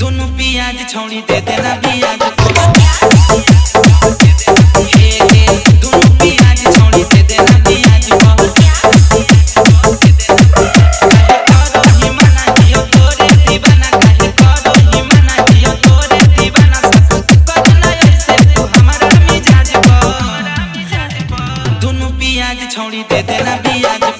दोनों प्याज छौड़ी दे देना प्याज छोड़ी दे देना प्याज।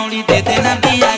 ਹੌਲੀ ਦੇ ਦੇਣਾ ਪੀਆ